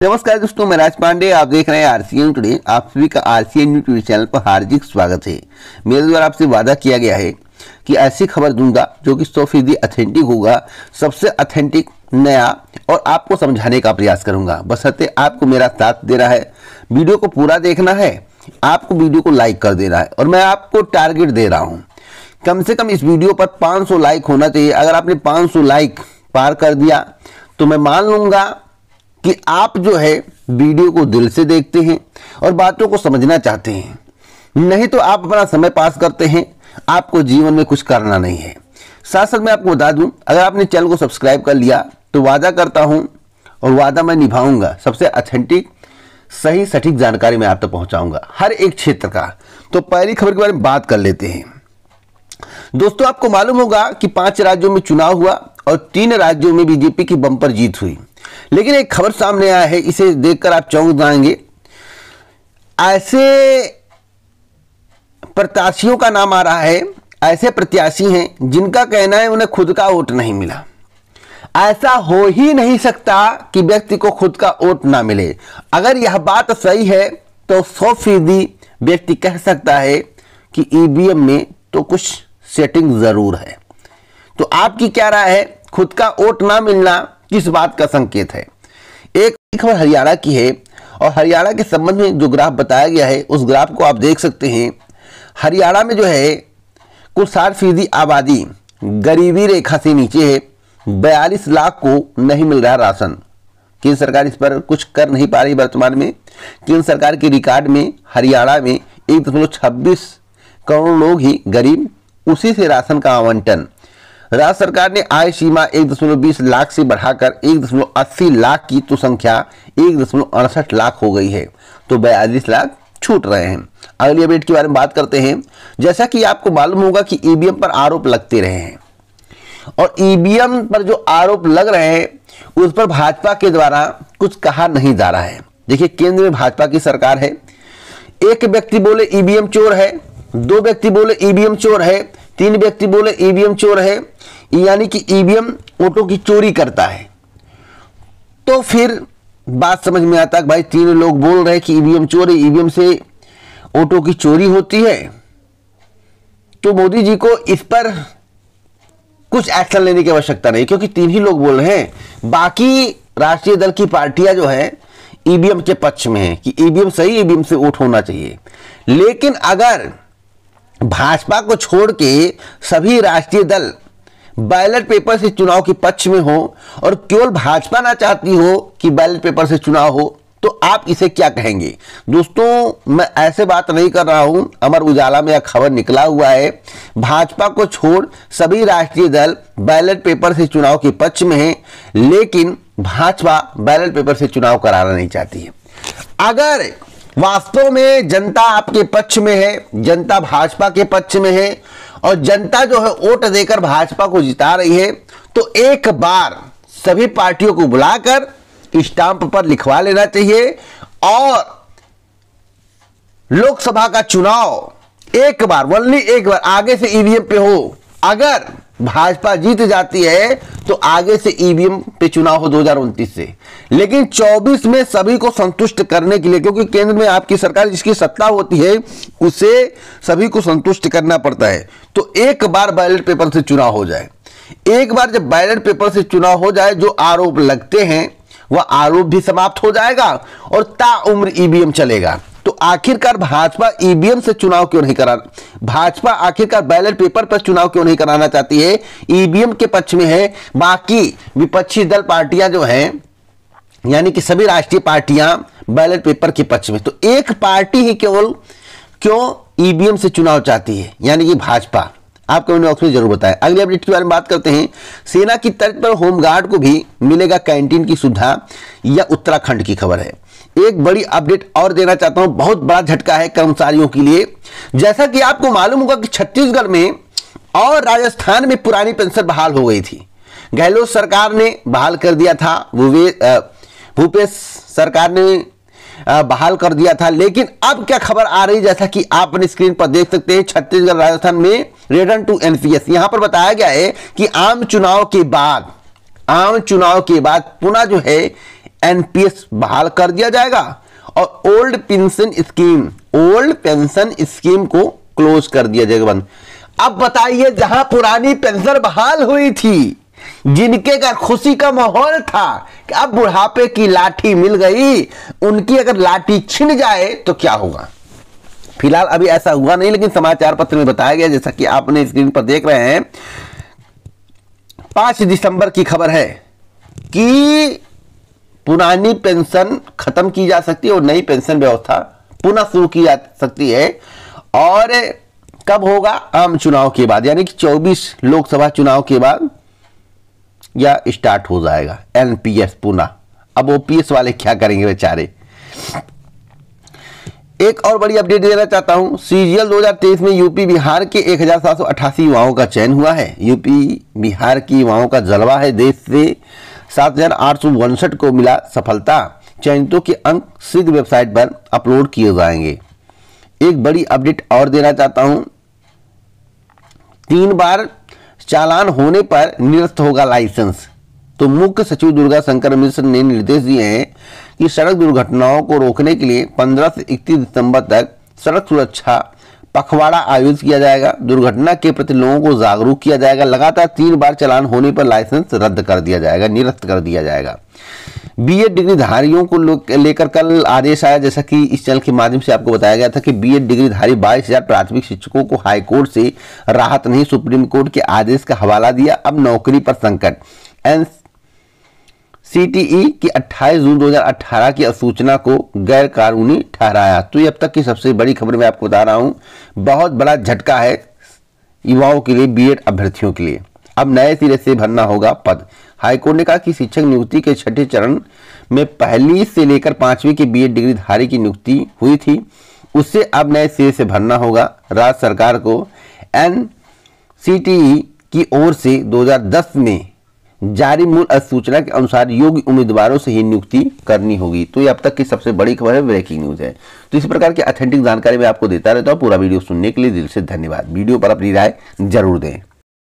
नमस्कार दोस्तों, मैं राज पांडे, आप देख रहे हैं आरसीएन टुडे। आप सभी का आरसीएन यूट्यूब चैनल पर हार्दिक स्वागत है। मेरे द्वारा आपसे वादा किया गया है कि ऐसी खबर दूँगा जो कि सौ फ़ीसदी अथेंटिक होगा, सबसे अथेंटिक नया और आपको समझाने का प्रयास करूँगा। बस बसते आपको मेरा साथ देना है, वीडियो को पूरा देखना है, आपको वीडियो को लाइक कर देना है और मैं आपको टारगेट दे रहा हूँ। कम से कम इस वीडियो पर 500 लाइक होना चाहिए। अगर आपने 500 लाइक पार कर दिया तो मैं मान लूँगा कि आप जो है, वीडियो को दिल से देखते हैं और बातों को समझना चाहते हैं। नहीं तो आप अपना समय पास करते हैं। आपको जीवन में कुछ करना नहीं है। साथ साथ मैं आपको बता दूँ, अगर आपने चैनल को सब्सक्राइब कर लिया तो वादा करता हूँ और वादा मैं निभाऊँगा। सबसे अथेंटिक सही, सटीक जानकारी मैं आप तक तो पहुंचाऊँगा। हर एक क्षेत्र का। तो पहली खबर के बारे में बात कर लेते हैं। दोस्तों, आपको मालूम होगा कि पाँच राज्यों में चुनाव हुआ और तीन राज्यों में बीजेपी की बंपर जीत हुई। लेकिन एक खबर सामने आया है, इसे देखकर आप चौंक जाएँगे। ऐसे प्रत्याशियों का नाम आ रहा है, ऐसे प्रत्याशी हैं जिनका कहना है उन्हें खुद का वोट नहीं मिला। ऐसा हो ही नहीं सकता कि व्यक्ति को खुद का वोट ना मिले। अगर यह बात सही है तो सौ फ़ीसदी व्यक्ति कह सकता है कि ईवीएम में तो कुछ सेटिंग ज़रूर है। तो आपकी क्या राय है? खुद का वोट ना मिलना किस बात का संकेत है। एक खबर हरियाणा की है और हरियाणा के संबंध में जो ग्राफ बताया गया है, उस ग्राफ को आप देख सकते हैं। हरियाणा में जो है, कुल साठ फ़ीसदी आबादी गरीबी रेखा से नीचे है। बयालीस लाख को नहीं मिल रहा राशन। केंद्र सरकार इस पर कुछ कर नहीं पा रही वर्तमान में। केंद्र सरकार के रिकॉर्ड में, हरियाणा में एक दशमलव छब्बीस करोड़ लोग ही गरीब, उसी से राशन का आवंटन। राज्य सरकार ने आय सीमा एक दशमलव बीस लाख से बढ़ाकर एक दशमलव अस्सी लाख की तो संख्या एक दशमलव अड़सठ लाख हो गई है। तो बयालीस लाख छूट रहे हैं। अगली अपडेट के बारे में बात करते हैं। जैसा कि आपको मालूम होगा कि ईवीएम पर आरोप लगते रहे हैं। और ईवीएम पर जो आरोप लग रहे हैं, उस पर भाजपा के द्वारा कुछ कहा नहीं जा रहा है। देखिए, केंद्र में भाजपा की सरकार है। एक व्यक्ति बोले ईवीएम चोर है, दो व्यक्ति बोले ईवीएम चोर है, तीन व्यक्ति बोले ईवीएम चोर है यानी कि ईवीएम वोटों की चोरी करता है। तो फिर बात समझ में आता है भाई तीन लोग बोल रहे हैं कि ईवीएम चोर है ईवीएम से वोटों की चोरी होती है। तो मोदी जी को इस पर कुछ एक्शन लेने की आवश्यकता नहीं, क्योंकि तीन ही लोग बोल रहे हैं। बाकी राष्ट्रीय दल की पार्टियाँ जो है ईवीएम के पक्ष में है कि ईवीएम सही ईवीएम से वोट होना चाहिए। लेकिन अगर भाजपा को छोड़ के सभी राष्ट्रीय दल बैलेट पेपर से चुनाव के पक्ष में हो और केवल भाजपा ना चाहती हो कि बैलेट पेपर से चुनाव हो तो आप इसे क्या कहेंगे? दोस्तों, मैं ऐसे बात नहीं कर रहा हूँ। अमर उजाला में यह खबर निकला हुआ है। भाजपा को छोड़ सभी राष्ट्रीय दल बैलेट पेपर से चुनाव के पक्ष में है, लेकिन भाजपा बैलेट पेपर से चुनाव कराना नहीं चाहती है। अगर वास्तव में जनता आपके पक्ष में है, जनता भाजपा के पक्ष में है और जनता जो है वोट देकर भाजपा को जिता रही है तो एक बार सभी पार्टियों को बुलाकर स्टाम्प पर लिखवा लेना चाहिए। और लोकसभा का चुनाव, एक बार वनली एक बार, आगे से ईवीएम पे हो। अगर भाजपा जीत जाती है तो आगे से ईवीएम पे चुनाव हो दो से। लेकिन 24 में सभी को संतुष्ट करने के लिए, क्योंकि केंद्र में आपकी सरकार जिसकी सत्ता होती है, उसे सभी को संतुष्ट करना पड़ता है। तो एक बार बैलेट पेपर से चुनाव हो जाए। एक बार जब बैलेट पेपर से चुनाव हो जाए, जो आरोप लगते हैं, वह आरोप भी समाप्त हो जाएगा और ताउम्र ईवीएम चलेगा। तो आखिरकार भाजपा ईवीएम से चुनाव क्यों नहीं करा भाजपा आखिरकार बैलेट पेपर पर चुनाव क्यों नहीं कराना चाहती है? ईवीएम के पक्ष में है, बाकी विपक्षी दल पार्टियाँ जो हैं, यानी कि सभी राष्ट्रीय पार्टियाँ बैलेट पेपर के पक्ष में। तो एक पार्टी ही केवल क्यों ईवीएम से चुनाव चाहती है? यानी कि भाजपा। आप कमेंट बॉक्स में ज़रूर बताएँ अगले अपडेट के बारे में बात करते हैं। सेना की तर्ज पर होमगार्ड को भी मिलेगा कैंटीन की सुविधा यह उत्तराखंड की खबर है। एक बड़ी अपडेट और देना चाहता हूँ। बहुत बड़ा झटका है कर्मचारियों के लिए। जैसा कि आपको मालूम होगा कि छत्तीसगढ़ में और राजस्थान में पुरानी पेंशन बहाल हो गई थी। गहलोत सरकार ने बहाल कर दिया था। भूपेश सरकार ने बहाल कर दिया था। लेकिन अब क्या खबर आ रही जैसा कि आप अपनी स्क्रीन पर देख सकते हैं, छत्तीसगढ़, राजस्थान में रिटर्न टू एनपीएस यहाँ पर बताया गया है कि आम चुनाव के बाद, आम चुनाव के बाद पुनः जो है एनपीएस बहाल कर दिया जाएगा और old pension scheme, old pension scheme को क्लोज कर दिया जाएगा बंद। अब बताइए, जहाँ पुरानी पेंशन बहाल हुई थी, जिनके घर खुशी का माहौल था, कि अब बुढ़ापे की लाठी मिल गई, उनकी अगर लाठी छिन जाए तो क्या होगा? फ़िलहाल अभी ऐसा हुआ नहीं, लेकिन समाचार पत्र में बताया गया, जैसा कि आपने स्क्रीन पर देख रहे हैं, पाँच दिसंबर की खबर है कि पुरानी पेंशन खत्म की जा सकती है और नई पेंशन व्यवस्था पुनः शुरू की जा सकती है। और कब होगा? आम चुनाव के बाद, यानी कि 24 लोकसभा चुनाव के बाद या स्टार्ट हो जाएगा। एनपीएस पुनः। अब ओपीएस वाले क्या करेंगे बेचारे? एक और बड़ी अपडेट देना चाहता हूँ। सीजीएल 2023 में यूपी बिहार के एक हज़ार सात सौ अठासी युवाओं का चयन हुआ है। यूपी बिहार की युवाओं का जलवा है देश से। सात को मिला सफलता। चयनितों के अंक शीघ्र वेबसाइट पर अपलोड किए जाएँगे। एक बड़ी अपडेट और देना चाहता हूँ। तीन बार चालान होने पर निरस्त होगा लाइसेंस। तो मुख्य सचिव दुर्गा शंकर मिश्र ने निर्देश दिए हैं कि सड़क दुर्घटनाओं को रोकने के लिए 15 से 31 दिसंबर तक सड़क सुरक्षा पखवाड़ा आयोजित किया जाएगा। दुर्घटना के प्रति लोगों को जागरूक किया जाएगा। लगातार तीन बार चलान होने पर लाइसेंस रद्द कर दिया जाएगा, निरस्त कर दिया जाएगा। बीएड डिग्री धारियों को लेकर कल आदेश आया, जैसा कि इस चैनल के माध्यम से आपको बताया गया था कि बीएड डिग्री धारी बाईस हज़ार प्राथमिक शिक्षकों को हाईकोर्ट से राहत नहीं, सुप्रीम कोर्ट के आदेश का हवाला दिया। अब नौकरी पर संकट। एन सीटीई की 28 जून 2018 की अधिसूचना को गैर कानूनी ठहराया। तो ये अब तक की सबसे बड़ी खबर मैं आपको बता रहा हूँ। बहुत बड़ा झटका है युवाओं के लिए बीएड अभ्यर्थियों के लिए। अब नए सिरे से भरना होगा पद। हाईकोर्ट ने कहा कि शिक्षक नियुक्ति के छठे चरण में पहली से लेकर पांचवी की बीएड डिग्री धारी की नियुक्ति हुई थी। उससे अब नए सिरे से भरना होगा। राज्य सरकार को NCTE की ओर से 2010 में जारी मूल अधिसूचना के अनुसार योग्य उम्मीदवारों से ही नियुक्ति करनी होगी। तो ये अब तक की सबसे बड़ी खबर है, ब्रेकिंग न्यूज़ है। तो इस प्रकार की अथेंटिक जानकारी मैं आपको देता रहता हूँ। पूरा वीडियो सुनने के लिए दिल से धन्यवाद। वीडियो पर अपनी राय ज़रूर दें।